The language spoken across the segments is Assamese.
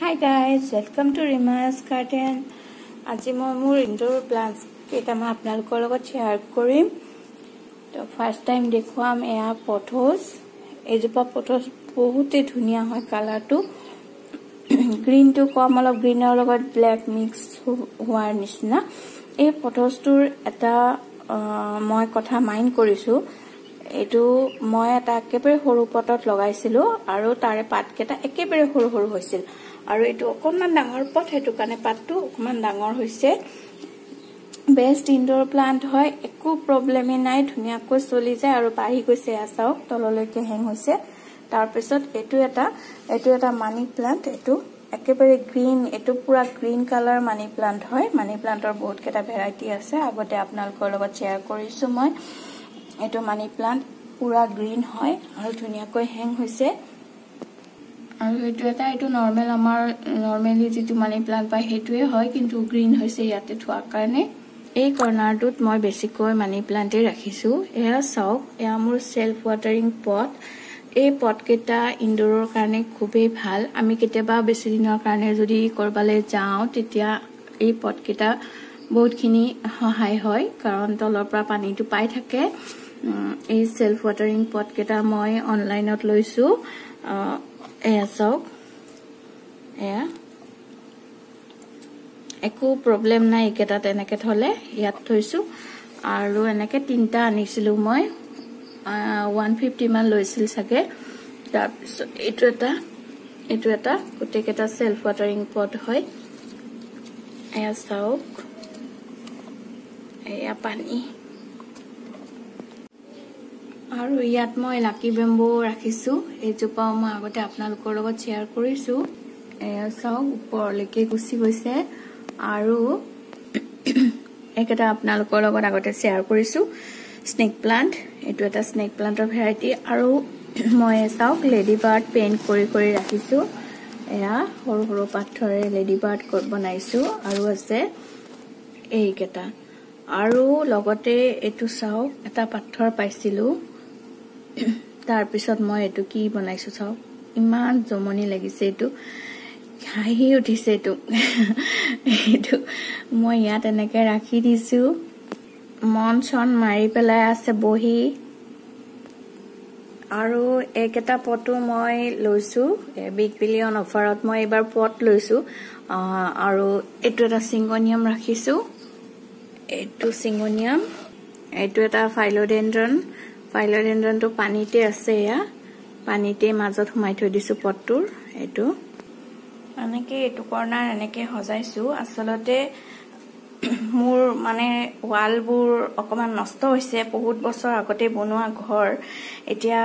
Hi guys welcome to Rimash garden আজি মই মোৰ ইনডোৰ প্লাণ্টছ কেইটামান আপোনালোকৰ লগত শ্বেয়াৰ কৰিম। তো ফাৰ্ষ্ট টাইম দেখুৱাম এয়া পথৌজ এইজোপা পথৌজ বহুতেই ধুনীয়া হয় কালাৰটো গ্ৰীণটো কম অলপ গ্ৰীণৰ লগত ব্লেক মিক্স হোৱাৰ নিচিনা। এই পথৌজটোৰ এটা মই কথা মাইণ্ড কৰিছোঁ। এইটো মই এটা একেবাৰে সৰু পটত লগাইছিলোঁ আৰু তাৰে পাতকেইটা একেবাৰে সৰু সৰু হৈছিল। আৰু এইটো অকণমান ডাঙৰ পথ সেইটো কাৰণে পাতটো অকণমান ডাঙৰ হৈছে। বেষ্ট ইনডোৰ প্লাণ্ট হয় একো প্ৰব্লেমেই নাই ধুনীয়াকৈ চলি যায় আৰু বাঢ়ি গৈছে এয়া চাওক তললৈকে হেং হৈছে। তাৰপিছত এইটো এটা এইটো এটা মানি প্লাণ্ট এইটো একেবাৰে গ্ৰীণ এইটো পুৰা গ্ৰীণ কালাৰ মানি প্লাণ্ট হয়। মানি প্লাণ্টৰ বহুতকেইটা ভেৰাইটি আছে আগতে আপোনালোকৰ লগত শ্বেয়াৰ কৰিছোঁ মই। এইটো মানি প্লাণ্ট পুৰা গ্ৰীণ হয় আৰু ধুনীয়াকৈ হেং হৈছে। আৰু এইটো এটা এইটো নৰ্মেল আমাৰ নৰ্মেলি যিটো মানি প্লাণ্ট পায় সেইটোৱে হয় কিন্তু গ্ৰীণ হৈছে ইয়াতে থোৱাৰ কাৰণে। এই কৰ্ণাৰটোত মই বেছিকৈ মানি প্লাণ্টেই ৰাখিছোঁ। এয়া চাওক এয়া মোৰ চেল্ফ ৱাটাৰিং পট এই পটকেইটা ইনডোৰৰ কাৰণে খুবেই ভাল। আমি কেতিয়াবা বেছি দিনৰ কাৰণে যদি ক'ৰবালৈ যাওঁ তেতিয়া এই পটকেইটা বহুতখিনি সহায় হয় কাৰণ তলৰ পৰা পানীটো পাই থাকে। এই চেল্ফ ৱাটাৰিং পটকেইটা মই অনলাইনত লৈছোঁ। এয়া চাওক। এয়া। একো প্ৰব্লেম নাই এইকেইটা তেনেকৈ থ'লে ইয়াত থৈছোঁ। আৰু এনেকৈ তিনিটা আনিছিলোঁ মই। ওৱান ফিফটিমান লৈছিল চাগে। তাৰপিছত এইটো এটা এইটো এটা গোটেইকেইটা চেল্ফ ৱাটাৰিং পট হয়। এয়া চাওক। এয়া পানী। আৰু ইয়াত মই লাকি বেম্বো ৰাখিছোঁ। এইজোপাও মই আগতে আপোনালোকৰ লগত শ্বেয়াৰ কৰিছোঁ। এয়া চাওক ওপৰলৈকে গুচি গৈছে। আৰু এইকেইটা আপোনালোকৰ লগত আগতে শ্বেয়াৰ কৰিছোঁ। স্নেক প্লাণ্ট এইটো এটা স্নেক প্লাণ্টৰ ভেৰাইটি আৰু মই চাওক লেডি বাৰ্ড পেইণ্ট কৰি কৰি ৰাখিছোঁ। এয়া সৰু সৰু পাথৰে লেডি বাৰ্ড বনাইছোঁ। আৰু আছে এইকেইটা। আৰু লগতে এইটো চাওক এটা পাথৰ পাইছিলোঁ। তাৰপিছত মই এইটো কি বনাইছোঁ চাওক। ইমান জমনি লাগিছে এইটো। হাঁহি উঠিছে এইটো। এইটো মই ইয়াত এনেকৈ ৰাখি দিছোঁ। মন চন মাৰি পেলাই আছে বহি। আৰু এইকেইটা পটো মই লৈছোঁ। বিগ বিলিয়ন অফাৰত মই এইবাৰ পট লৈছোঁ। আৰু এইটো এটা চিংগনিয়াম ৰাখিছোঁ। এইটো চিংগনিয়াম। এইটো এটা ফাইলডেণ্ড্ৰন ফাইলডেণ্ড্ৰনটো পানীতে আছে এয়া। পানীতে মাজত সোমাই থৈ দিছোঁ পটটোৰ এইটো। এনেকৈ এইটো কৰ্ণাৰ এনেকৈ সজাইছোঁ। আচলতে মোৰ মানে ৱালবোৰ অকণমান নষ্ট হৈছে। বহুত বছৰ আগতে বনোৱা ঘৰ। এতিয়া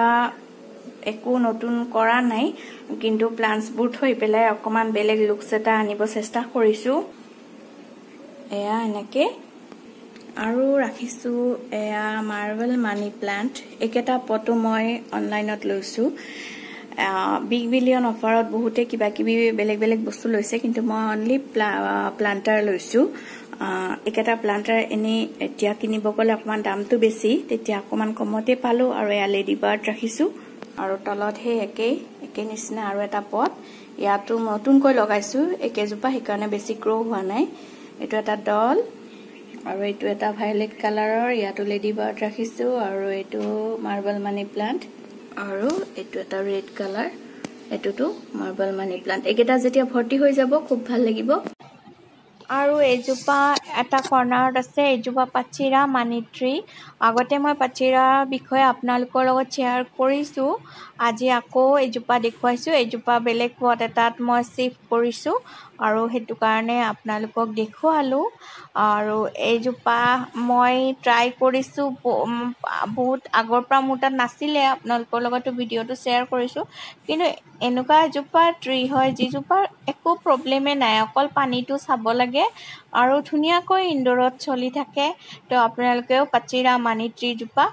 একো নতুন কৰা নাই। কিন্তু প্লাণ্টছবোৰ থৈ পেলাই অকণমান বেলেগ লুকছ এটা আনিব চেষ্টা কৰিছোঁ। এয়া এনেকৈ। আৰু ৰাখিছোঁ এয়া মাৰ্বেল মানি প্লাণ্ট এইকেইটা পটো মই অনলাইনত লৈছোঁ। বিগ বিলিয়ন অফাৰত বহুতে কিবা কিবি বেলেগ বেলেগ বস্তু লৈছে কিন্তু মই অনলি প্লাণ্টাৰ লৈছোঁ। এইকেইটা প্লাণ্টাৰ এনেই এতিয়া কিনিব গ'লে অকণমান দামটো বেছি তেতিয়া অকণমান কমতে পালোঁ আৰু এয়া লেডি বাৰ্ড ৰাখিছোঁ। আৰু তলত সেই একেই একে নিচিনা আৰু এটা পট ইয়াতো নতুনকৈ লগাইছোঁ একেজোপা সেইকাৰণে বেছি গ্ৰ' হোৱা নাই। এইটো এটা দল আৰু এইটো এটা ভায়লেট কালাৰৰ ইয়াতো লেডি বাৰ্ড ৰাখিছোঁ আৰু এইটো মাৰ্বল মানি প্লাণ্ট আৰু এইটো এটা ৰেড কালাৰ এইটোতো মাৰ্বল মানি প্লাণ্ট এইকেইটা যেতিয়া ভৰ্তি হৈ যাব খুব ভাল লাগিব। আৰু এইজোপা এটা কৰ্ণাৰত আছে এইজোপা পাচিৰা মানি ট্ৰি আগতে মই পাচিৰাৰ বিষয়ে আপোনালোকৰ লগত শ্বেয়াৰ কৰিছোঁ আজি আকৌ এইজোপা দেখুৱাইছোঁ এইজোপা বেলেগ পট এটাত মই চিফ্ট কৰিছোঁ আৰু সেইটো কাৰণে আপোনালোকক দেখুৱালোঁ। আৰু এইজোপা মই ট্ৰাই কৰিছোঁ বহুত আগৰ পৰা মোৰ তাত নাছিলে আপোনালোকৰ লগতো ভিডিঅ'টো শ্বেয়াৰ কৰিছোঁ। কিন্তু এনেকুৱা এজোপা ট্ৰি হয় যিজোপাৰ একো প্ৰব্লেমেই নাই অকল পানীটো চাব লাগে আৰু ধুনীয়াকৈ ইনডোৰত চলি থাকে। তো আপোনালোকেও পাচিৰা মানি ট্ৰিজোপা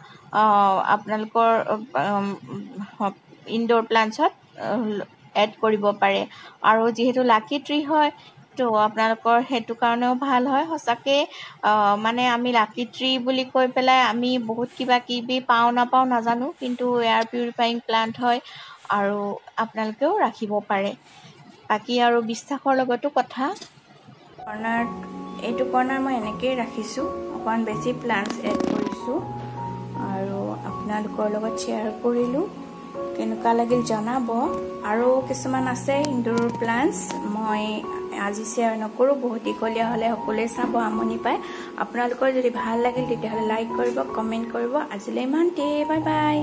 আপোনালোকৰ ইনডোৰ প্লাণ্টছত এড কৰিব পাৰে। আৰু যিহেতু লাকি ট্ৰি হয় তো আপোনালোকৰ সেইটো কাৰণেও ভাল হয়। সঁচাকৈ মানে আমি লাকি ট্ৰি বুলি কৈ পেলাই আমি বহুত কিবা কিবি পাওঁ নাপাওঁ নাজানো কিন্তু এয়াৰ পিউৰিফাইং প্লাণ্ট হয় আৰু আপোনালোকেও ৰাখিব পাৰে। বাকী আৰু বিশ্বাসৰ লগতো কথা। কৰ্ণাৰ এইটো কৰ্ণাৰ মই এনেকৈয়ে ৰাখিছোঁ। অকণমান বেছি প্লাণ্টছ এড কৰিছোঁ আৰু আপোনালোকৰ লগত শ্বেয়াৰ কৰিলোঁ। কেনেকুৱা লাগিল জনাব। আৰু কিছুমান আছে ইনডোৰ প্লাণ্টছ মই আজি শ্বেয়াৰ নকৰোঁ বহুত দীঘলীয়া হ'লে সকলোৱে চাব আমনি পায়। আপোনালোকৰ যদি ভাল লাগিল তেতিয়াহ'লে লাইক কৰিব কমেণ্ট কৰিব। আজিলৈ ইমানতে বাই বাই